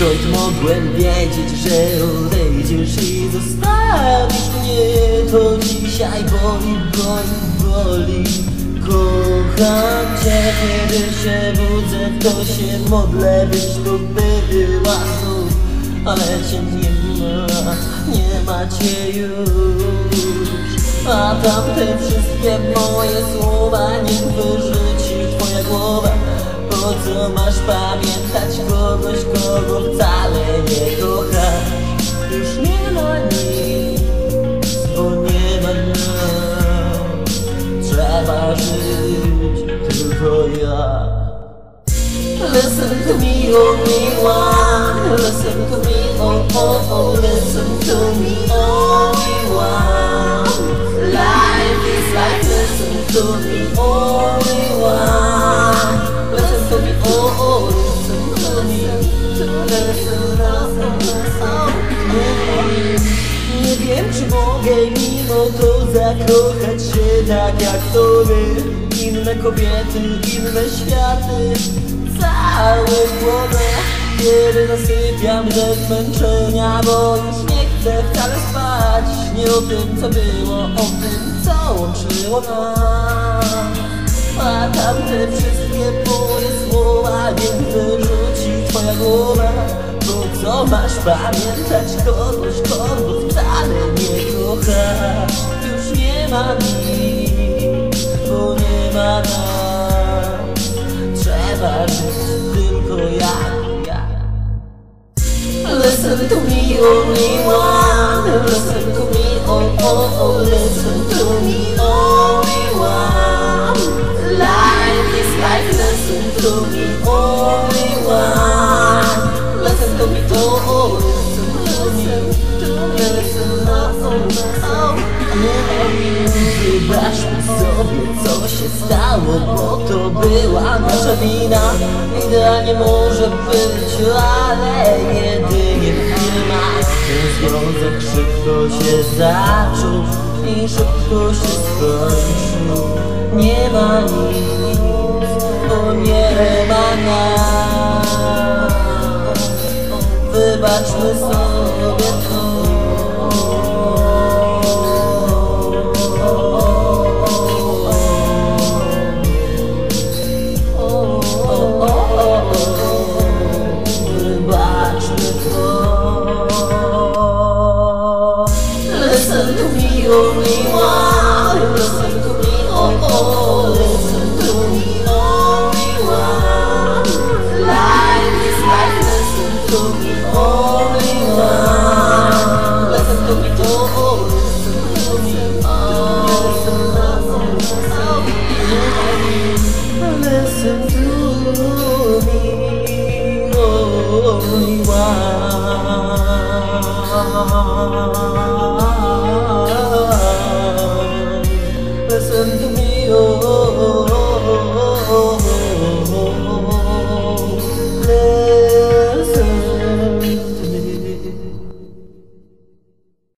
Skąd mogłem wiedzieć, że odejdziesz i zostawisz mnie? To dzisiaj boli, boli, boli. Kocham cię, kiedy się budzę, to się modlę, byś tu była Ale cię nie ma, nie ma cię już. A tamte wszystkie moje słowa niech wyrzuci twoja głowa. Po co masz pamiętać kogoś, kogo Trzeba żyć tylko ja Listen to me, only one Listen to me, oh, oh, oh Listen to me, only one Life is like listen to me, only one Listen to me, oh, oh Listen to me, listen, listen, oh Nie wiem, czy mogę mimo to zakochać się tak jak tobie. Inne kobiety, inne światy. Całe w głowę Kiedy zasypiam ze zmęczenia Bo już nie chcę wcale spać. Nie o tym co było, o tym co łączyło nas. A tamte wszystkie moje słowa Niech wyrzuci twoja głowa. Bo co masz pamiętać kogoś, kogo wcale nie Listen to me, only one Listen to me, oh, oh, oh Listen to me, only one Life is like listen to me, only one Listen to me, oh, oh Listen to me, listen, oh, oh, oh co się stało, bo to była nasza wina. Idealnie może być, ale jedynie firma. Ten związek szybko się zaczął i szybko się skończył. Nie ma nic, bo nie ma nas. Wybaczmy sobie only